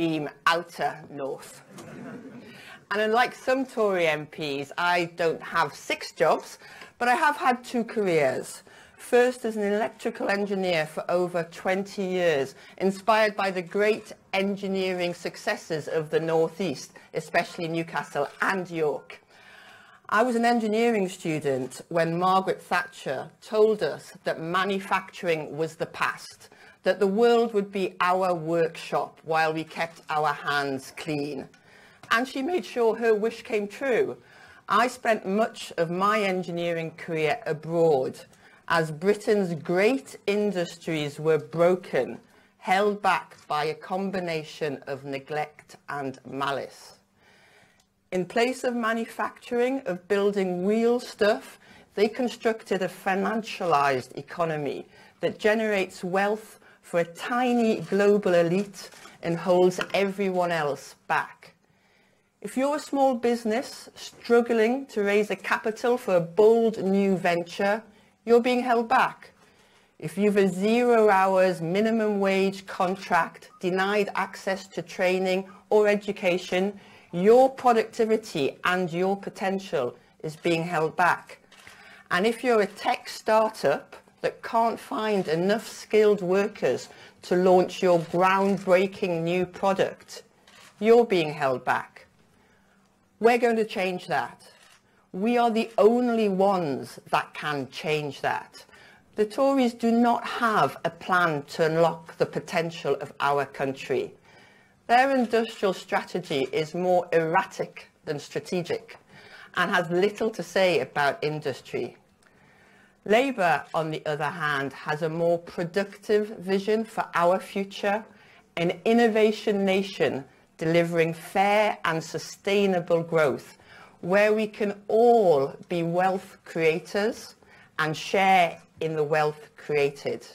extreme outer north. And unlike some Tory MPs, I don't have six jobs, but I have had two careers. First as an electrical engineer for over 20 years, inspired by the great engineering successes of the Northeast, especially Newcastle and York. I was an engineering student when Margaret Thatcher told us that manufacturing was the past, that the world would be our workshop while we kept our hands clean. And she made sure her wish came true. I spent much of my engineering career abroad as Britain's great industries were broken, held back by a combination of neglect and malice. In place of manufacturing, of building real stuff, they constructed a financialized economy that generates wealth for a tiny global elite and holds everyone else back. If you're a small business struggling to raise a capital for a bold new venture, you're being held back. If you've a zero hours minimum wage contract, denied access to training or education, your productivity and your potential is being held back. And if you're a tech startup that can't find enough skilled workers to launch your groundbreaking new product, you're being held back. We're going to change that. We are the only ones that can change that. The Tories do not have a plan to unlock the potential of our country. Their industrial strategy is more erratic than strategic and has little to say about industry. Labour, on the other hand, has a more productive vision for our future, an innovation nation delivering fair and sustainable growth, where we can all be wealth creators and share in the wealth created.